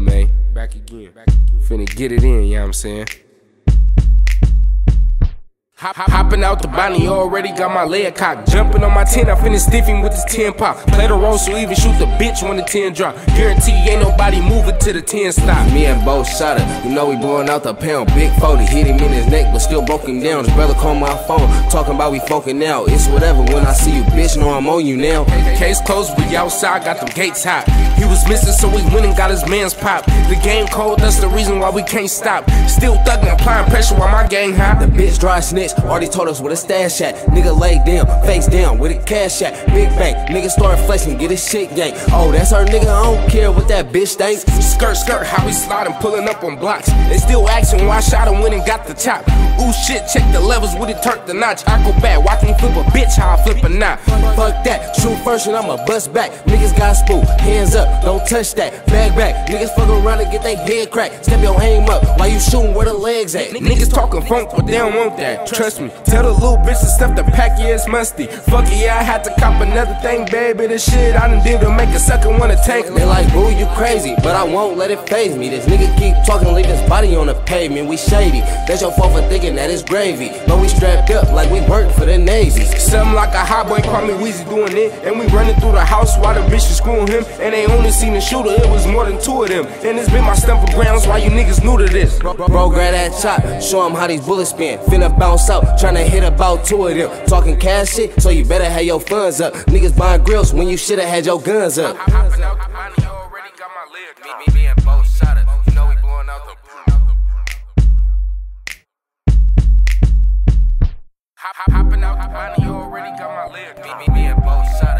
man. Back again. Finna get it in, you know what I'm saying? Hop, hop, hopping out the bonnie, already got my leg cocked. Jumping on my 10, I finished stiffing with this 10 pop. Play the role, so even shoot the bitch when the 10 drop. Guarantee ain't nobody moving to the 10 stop. Me and BoShotta, you know we blowing out the pound. Big 40, hit him in his neck, but still broke him down. His brother called my phone, talking about we fucking now. It's whatever when I see you, bitch, know I'm on you now. Case closed, we outside, got them gates hot. He was missing, so we went and got his man's pop. The game cold, that's the reason why we can't stop. Still thugging, applying pressure while my gang hot. The bitch dry snitch, already told us where the stash at. Nigga lay down, face down, with a cash at. Big bank, nigga start flexing, get his shit yank. Oh, that's our nigga, I don't care what that bitch think. Skirt, skirt, how we sliding, pulling up on blocks. They still asking why I shot him when and got the chop. Ooh shit, check the levels, would it turn the notch? I go back, watch me flip a bitch, how I flip a knot. Fuck that, shoot first and I'ma bust back. Niggas got spool, hands up, don't touch that. Bag back, niggas fuck around and get their head cracked. Step your aim up while you shooting where the legs at. Niggas talking funk, but they don't want that. Trust me, tell the little bitch to stuff the pack, yeah, it's musty. Fuck it, yeah, I had to cop another thing, baby. The shit I done did to make a sucker wanna take me. They like, boo, you crazy, but I won't let it phase me. This nigga keep talking, leave his body on the pavement. We shady, that's your fault for thinking that it's gravy. But we strapped up like we work for the Navy. Something like a hot boy call me Weezy doing it. And we running through the house while the bitch is screwing him. And they only seen the shooter, it was more than two of them. And it's been my stump grounds why you niggas new to this. Bro, bro, grab that chop, show him how these bullets spin. Finna bounce out, tryna hit about two of them. Talking cash shit, so you better have your funds up. Niggas buying grills when you shoulda had your guns up. Hopping out the Hopping out the bonnie, already got my leg Me, me, me and Bo shot it.